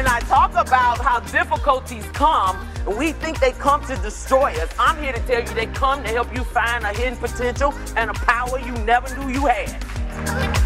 And I talk about how difficulties come, and we think they come to destroy us. I'm here to tell you they come to help you find a hidden potential and a power you never knew you had.